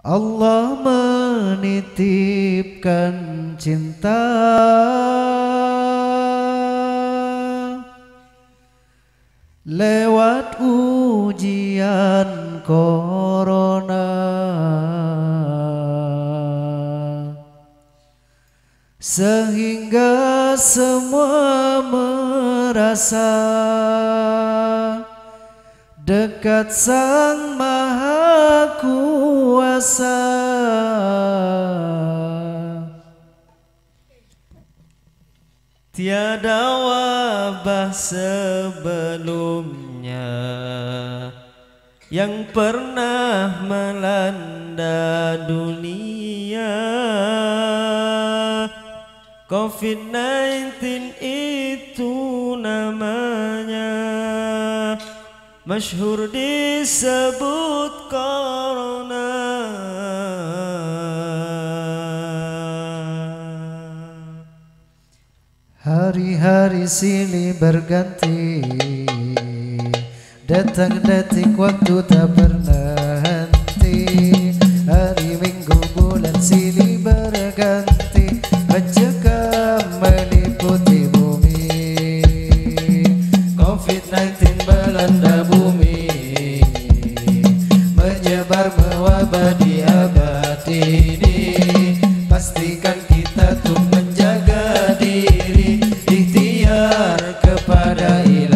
Allah menitipkan cinta. Lewat ujian corona. Sehingga semua merasa dekat sang kuasa Tiada wabah sebelumnya Yang pernah melanda dunia. Covid-19 itu namanya Masyhur disebut Corona. Hari-hari sini berganti. Datang detik waktu tak pernah Yeah.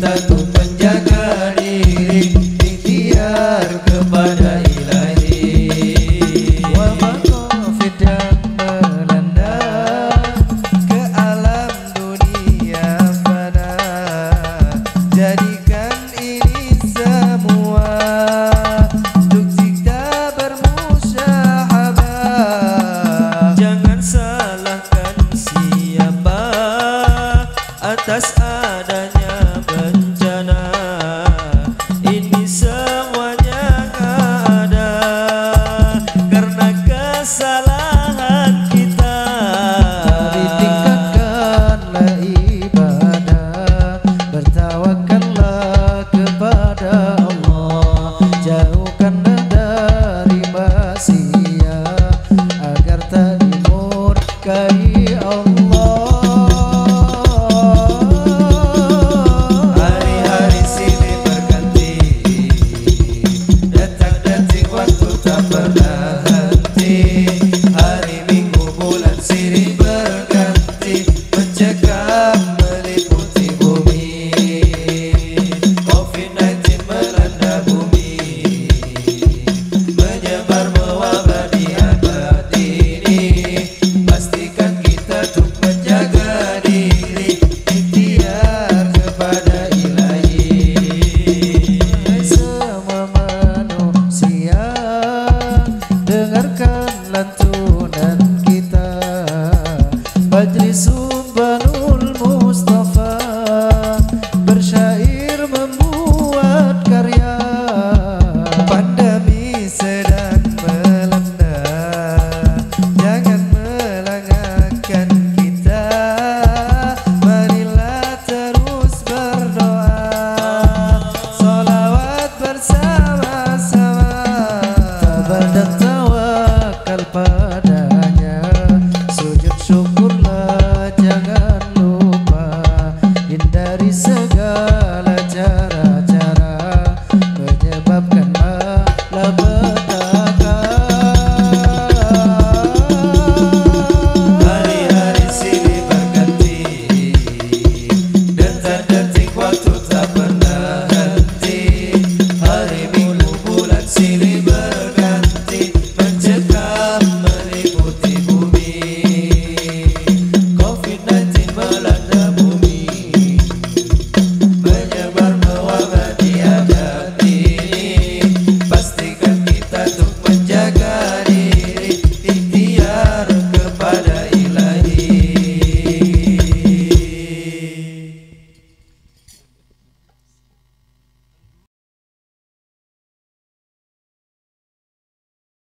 the